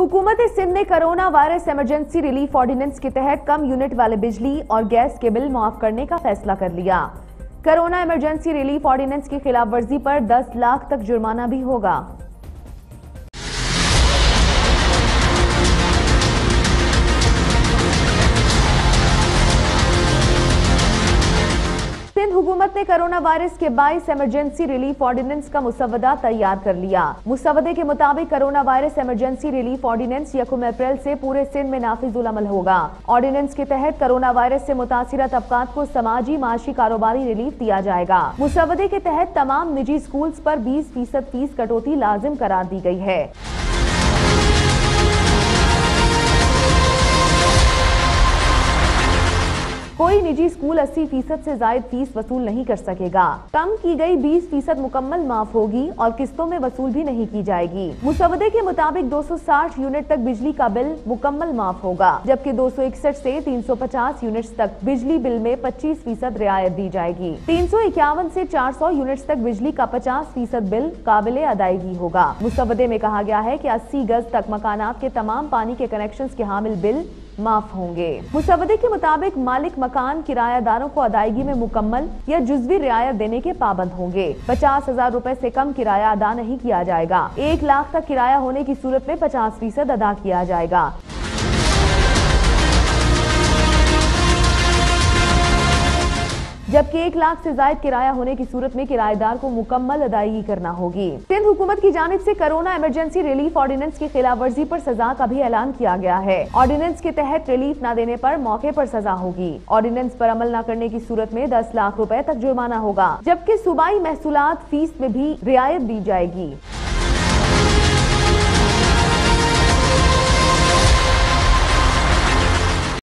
हुकूमत सिंध ने corona virus emergency relief ordinance के तहत कम यूनिट वाले बिजली और गैस के बिल माफ़ करने का फैसला कर लिया। कोरोना इमरजेंसी रिलीफ ऑर्डिनेंस की खिलाफ वर्जी पर 10 लाख तक जुर्माना भी होगा। ने कोरोना वायरस के बाईस इमरजेंसी रिलीफ ऑर्डिनेंस का मुसवदा तैयार कर लिया। मुसवदे के मुताबिक corona virus emergency relief ordinance यकुम अप्रैल से पूरे सिंध में नाफिजुल अमल होगा। ऑर्डिनेंस के तहत कोरोना वायरस से मुतासर तबकात को समाजी माशी कारोबारी रिलीफ दिया जाएगा। मुसवदे के तहत तमाम निजी स्कूल आरोप बीस फ़ीसद फ़ीस कटौती लाजिम करार दी गई है। कोई निजी स्कूल 80 फ़ीसद से जायद फ़ीस वसूल नहीं कर सकेगा। कम की गई 20 फ़ीसद मुकम्मल माफ़ होगी और किस्तों में वसूल भी नहीं की जाएगी। मुसवदे के मुताबिक 260 यूनिट तक बिजली का बिल मुकम्मल माफ़ होगा, जबकि 261 से 350 यूनिट्स तक बिजली बिल में 25 फ़ीसद रियायत दी जाएगी। तीन से 400 यूनिट्स तक बिजली का 50 फ़ीसद बिल काबिल अदायगी होगा। मुसवदे में कहा गया है की अस्सी गज तक मकानात के तमाम पानी के कनेक्शन के हामिल बिल माफ़ होंगे। मुसवदे के मुताबिक मालिक मकान किरायादारों को अदायगी में मुकम्मल या जुजवी रियायत देने के पाबंद होंगे। पचास हज़ार रूपए ऐसी कम किराया अदा नहीं किया जाएगा। एक लाख तक किराया होने की सूरत में पचास फ़ीसद अदा किया जाएगा। जबकि एक लाख से जायद किराया होने की सूरत में किराएदार को मुकम्मल अदायगी करना होगी। सिंध हुकूमत की जानब ऐसी कोरोना इमरजेंसी रिलीफ ऑर्डिनेंस की खिलाफ वर्जी पर सजा का भी ऐलान किया गया है। ऑर्डिनेंस के तहत रिलीफ न देने आरोप मौके आरोप सजा होगी। ऑर्डिनेंस आरोप अमल न करने की सूरत में दस लाख रूपए तक जुर्माना होगा, जबकि सूबाई महसूलात फ़ीस में भी रियायत दी जाएगी।